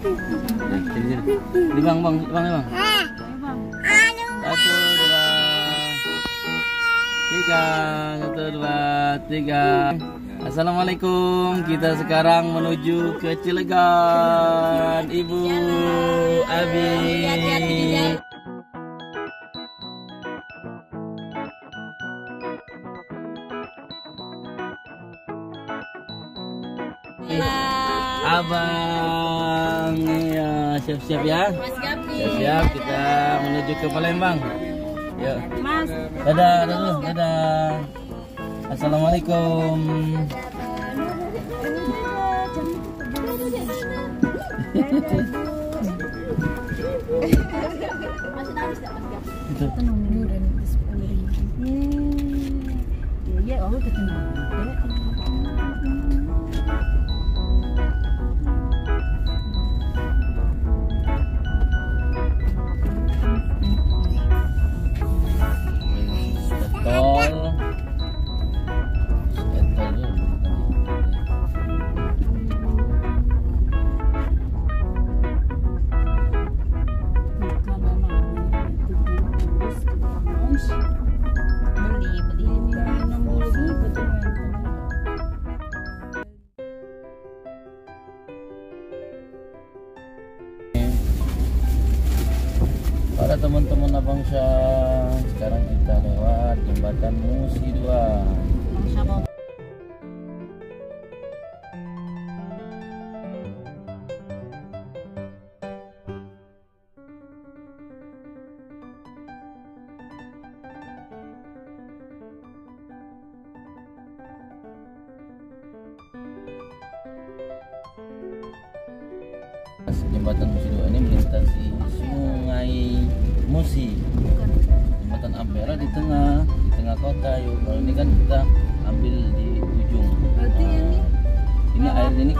Nah, sini, sini. Ini bang, bang, bang, bang. Satu, dua, tiga. Satu, dua, tiga. Assalamualaikum. Kita sekarang menuju ke Cilegon. Ibu Abi. Siap-siap ya. Mas Gapi. Siap-siap kita menuju ke Palembang. Yuk. Mas. Dadah, dadah, dadah. Assalamualaikum. Masih nangis gak Mas teman-teman Abang Syah, sekarang kita lewat jembatan Musi 2.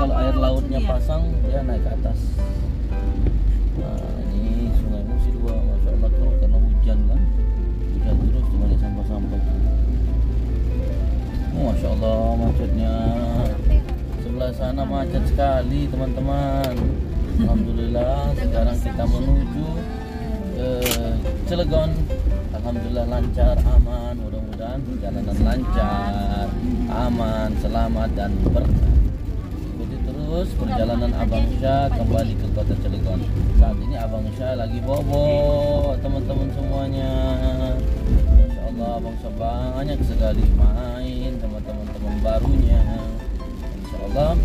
Kalau air lautnya laut ya? pasang dia naik ke atas. Nah, ini Sungai Musi 2, masya Allah kalau karena hujan kan, hujan terus cuma sampah-sampah. Oh, masya Allah macetnya. Sebelah sana macet sekali teman-teman. Alhamdulillah sekarang kita menuju ke Cilegon. Alhamdulillah lancar, aman. Mudah-mudahan perjalanan lancar, aman, selamat dan berkah. Terus perjalanan Abang Syah kembali ke kota Cilegon. Saat ini Abang Syah lagi bobo, teman-teman semuanya. Masya Allah Abang Syah banyak sekali main teman-teman barunya. Insya Allah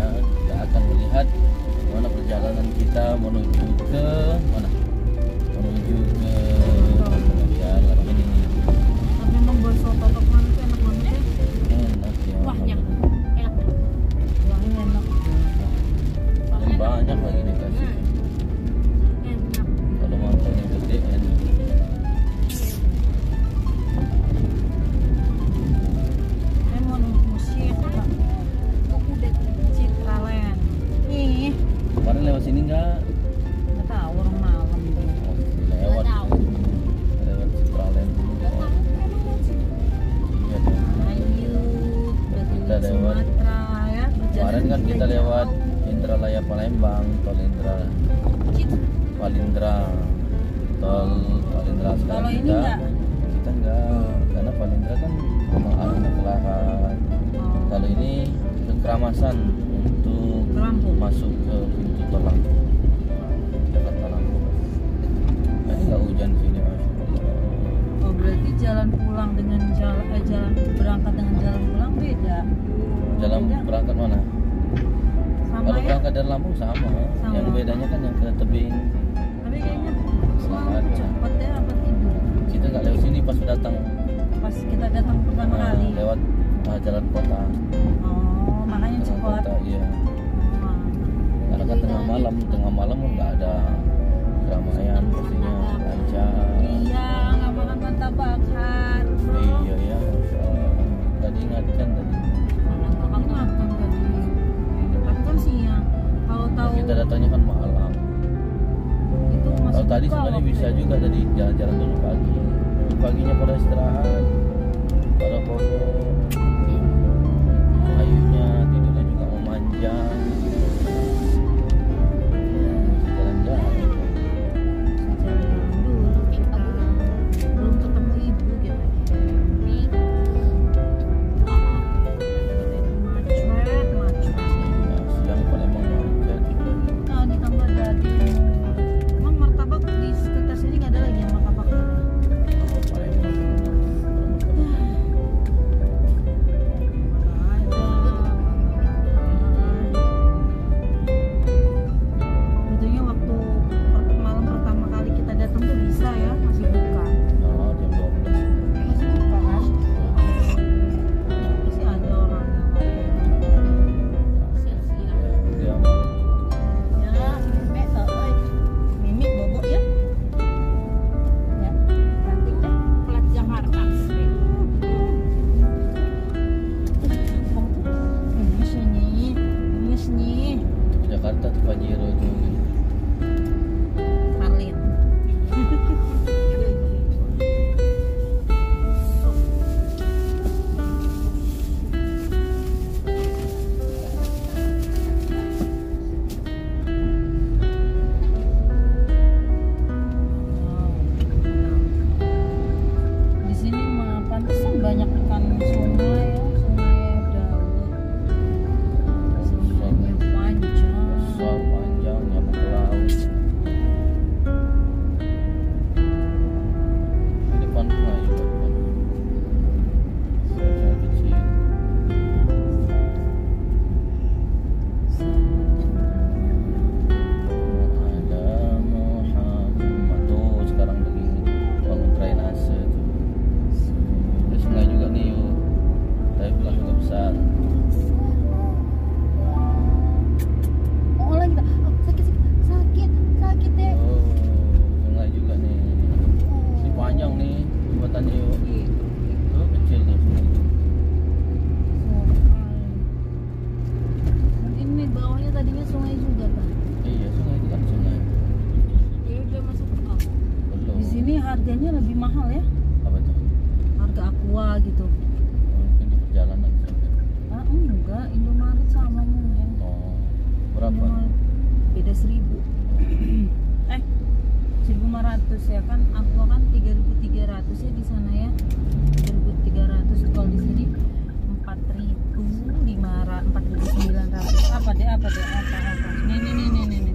ya, kita akan melihat mana perjalanan kita menuju ke mana menuju ke Masya kemarin lewat sini enggak nggak tahu orang malam deh. oh, lewat tahu. lewat Citraland Nggak tahu. iya deh Ayo, Kita betul lewat. Sumatera ya. kemarin kan kita lewat. Indralaya Palembang tol Indra Cit, Palindra tol Palindra sekarang Kalau ini kita enggak? kita enggak karena Palindra kan memang arahnya ke Lahat Oh, kalau ini ke Keramasan untuk Lampung. masuk ke tol Lampung Jakarta Lampung nah, ini nggak hujan sini Allah Oh, berarti jalan pulang dengan jalan eh jalan berangkat dengan jalan pulang beda. jalan Beda. berangkat mana sama kalau ya. berangkat dari Lampung sama. Sama. yang bedanya kan yang ke tebing Tapi kayaknya aja. cepet ya apa tidur. kita nggak lewat sini pas datang Pas kita datang pertama Nah, kali. lewat ah, jalan kota Oh, makanya cepet. kota iya. Karena kan tengah malam tengah malam kan nggak ada keramaian pastinya lancar Iya, nggak makan martabak bakar. iya ya tadi Makan makan makan tadi. Tapi kan siang. Kalau tahu kita datangnya kan malam itu masih kalau tadi sebenarnya bisa itu. juga tadi jalan-jalan dulu pagi paginya pada istirahat pada foto ayunya tidurnya juga memanjang berapa beda seribu eh 1500 ya kan aqua kan 3300 ya di sana ya 3300 kalau di sini 4500 4900 apa deh apa deh apa apa nih nih nih nih nih, nih.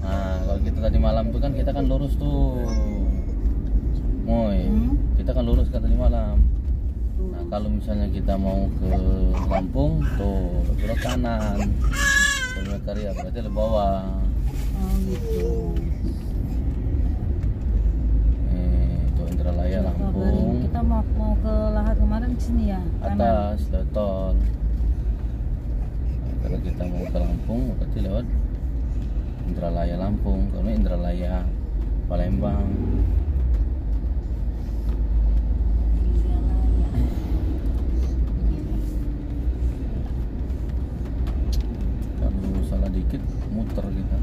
nah kalau kita tadi malam tuh kan kita kan lurus tuh Moy Hmm. kita kan lurus kan tadi malam. Nah kalau misalnya kita mau ke Lampung tuh belok kanan. Terminal Karya berarti le bawah. Oh gitu. Eh, itu Indralaya. Lampung. kita mau mau ke Lahar kemarin ke sini ya atas lewat tol Nah, kalau kita mau ke Lampung berarti lewat Indralaya Lampung. Kalau ini Indralaya Palembang kalau salah dikit muter kita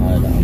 Hold on.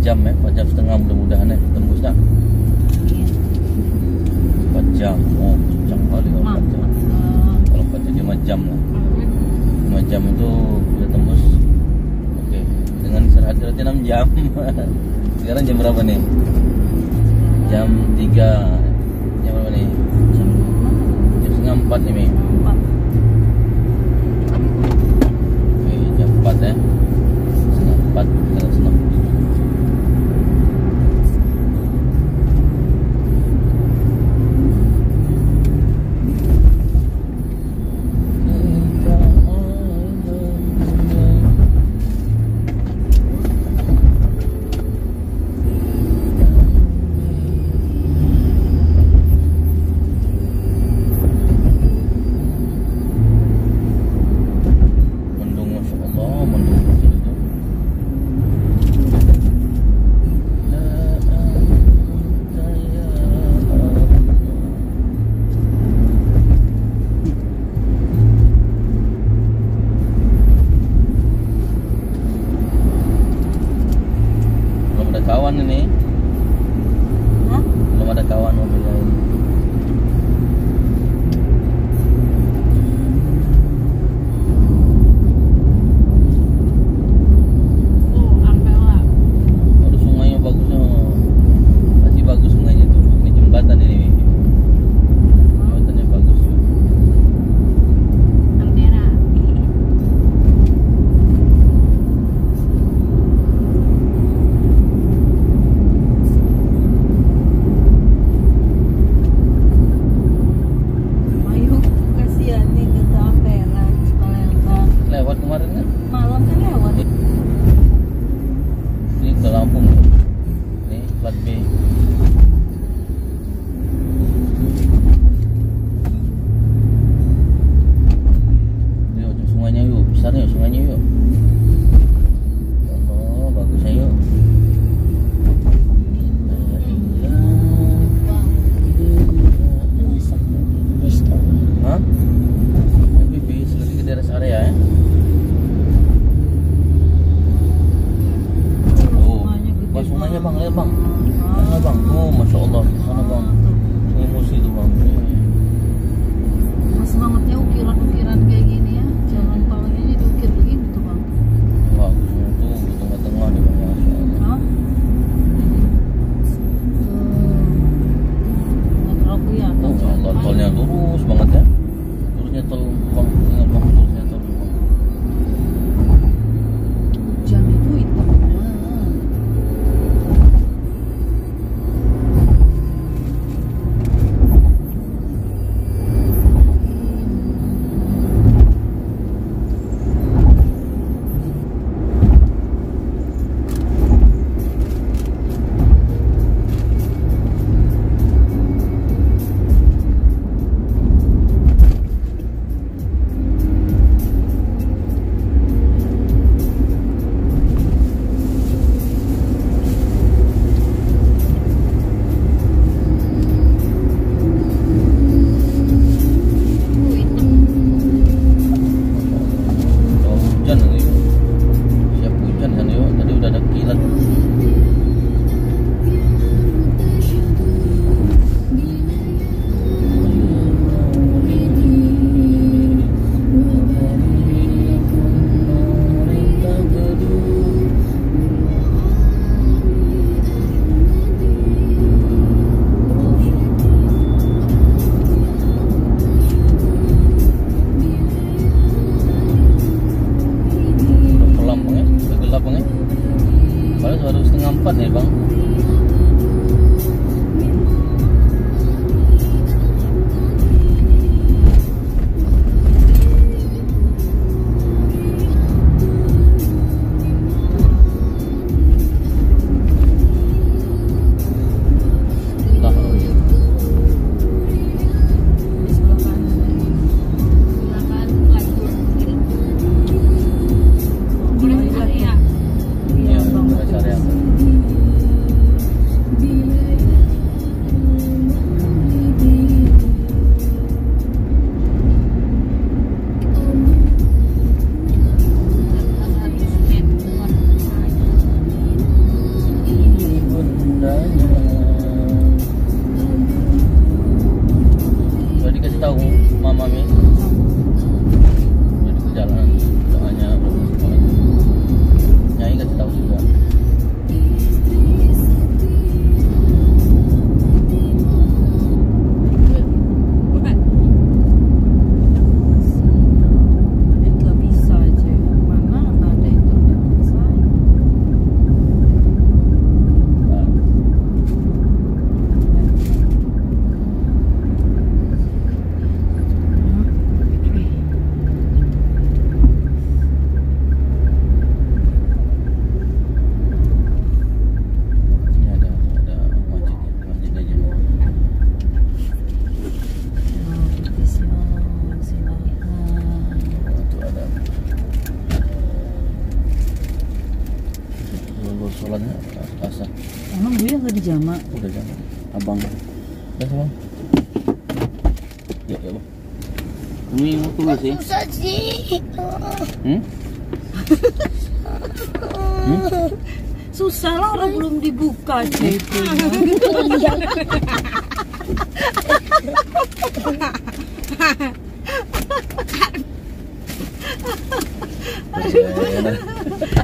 jam eh? ya 4 jam setengah mudah-mudahan ya tembusnya 4 jam. Oh kencang kali kalau 4 jam. kalau 4 jam 5 jam lah. 5 jam itu udah tembus. Oke okay. dengan istirahat berarti 6 jam. Sekarang jam berapa nih? Jam 3 jam berapa nih? Jam setengah 4 nih Mi. 4. oke jam 4 ya eh. setengah 4 setengah 4 sandalnya asa Emang gue nggak dijama. udah jangan abang udah bang ya ya bang ini mau tulis sih Susah sih. hmm? hmm? Susah lah orang belum dibuka CP. Ya,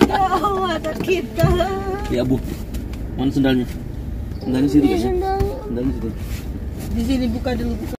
ya Allah, kita. Ya bu mana sendalnya sendalnya situ kan ya? Sendalnya. sendalnya situ Di sini buka dulu. buka.